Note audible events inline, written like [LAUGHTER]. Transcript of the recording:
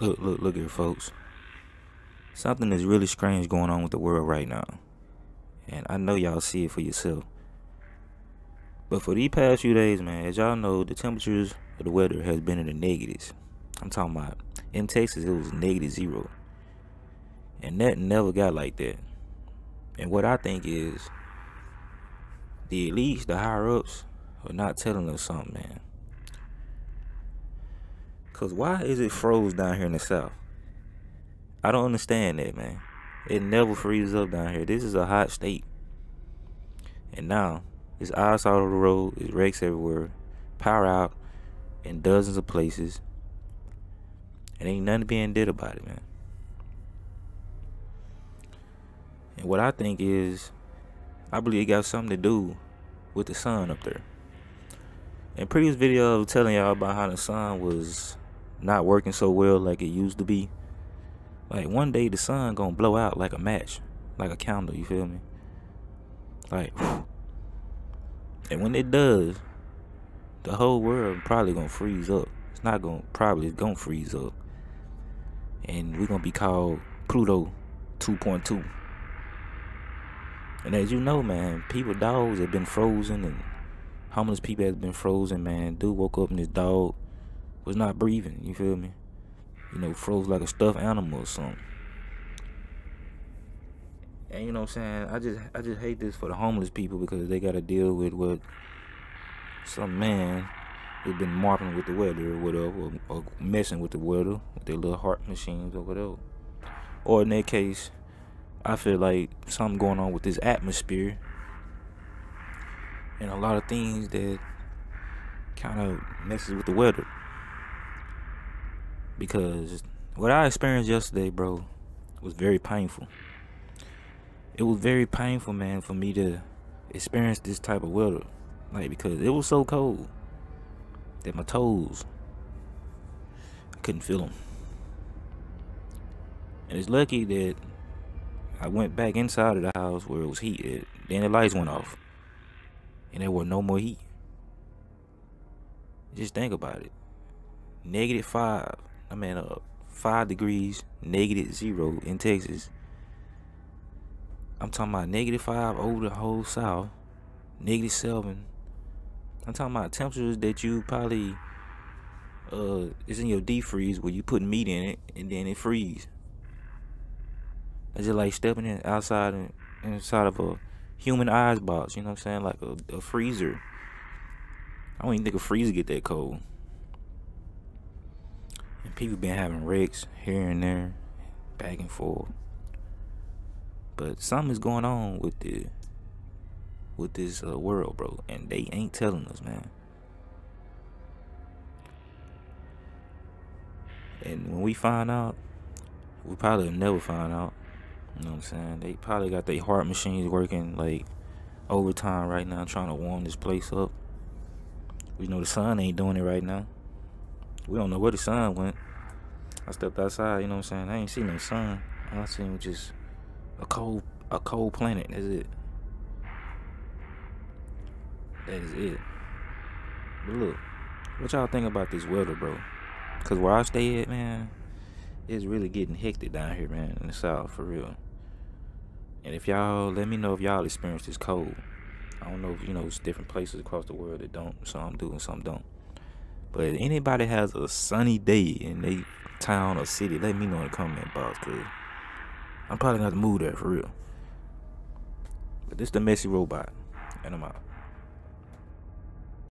Look, look, look here, folks. Something is really strange going on with the world right now. And I know y'all see it for yourself. But for these past few days, man, as y'all know, the temperatures of the weather has been in the negatives. I'm talking about in Texas, it was negative zero. And that never got like that. And what I think is the elites, the higher ups, are not telling us something, man. Cause why is it froze down here in the south? I don't understand that, man. It never freezes up down here. This is a hot state. And now, it's ice all over the road, it's wrecks everywhere, power out in dozens of places. And ain't nothing being did about it, man. And what I think is, I believe it got something to do with the sun up there. In previous video, I was telling y'all about how the sun was not working so well like it used to be. Like one day the sun gonna blow out like a match, like a candle. You feel me? Like, [SIGHS] and when it does, the whole world probably gonna freeze up. It's not gonna probably gonna freeze up, and we're gonna be called Pluto 2.2. And as you know, man, people dogs have been frozen, and homeless people have been frozen. Man, dude woke up and his dog was not breathing. You feel me? You know, froze like a stuffed animal or something. And you know what I'm saying? I just I just hate this for the homeless people because they gotta deal with what some man who's been mopping with the weather or whatever, or, or messing with the weather with their little HAARP machines or whatever. Or in that case, I feel like something going on with this atmosphere and a lot of things that kind of messes with the weather. Because what I experienced yesterday, bro, was very painful. It was very painful, man, for me to experience this type of weather. Like, because it was so cold that my toes, I couldn't feel them. And it's lucky that I went back inside of the house where it was heated. Then the lights went off. And there was no more heat. Just think about it. Negative five. I mean, uh, five degrees, negative zero in Texas. I'm talking about negative five over the whole south, negative seven. I'm talking about temperatures that you probably uh is in your deep freeze where you put meat in it and then it freeze. It's just like stepping in outside inside of a human ice box, you know what I'm saying? Like a, a freezer. I don't even think a freezer get that cold. People been having wrecks here and there, back and forth. But something is going on with the with this uh, world, bro, and they ain't telling us, man. And when we find out, we probably never find out. You know what I'm saying? They probably got their HAARP machines working like overtime right now, trying to warm this place up. We know the sun ain't doing it right now. We don't know where the sun went. I stepped outside, you know what I'm saying? I ain't seen no sun. All I seen was just a cold a cold planet. That's it. That is it. But look, what y'all think about this weather, bro? Cause where I stay at, man, it's really getting hectic down here, man, in the south, for real. And if y'all let me know if y'all experience this cold. I don't know if you know it's different places across the world that don't. Some do and some don't. But if anybody has a sunny day in a town or city, let me know in the comment box, cause I'm probably gonna have to move there for real. But this is the messy robot, and I'm out.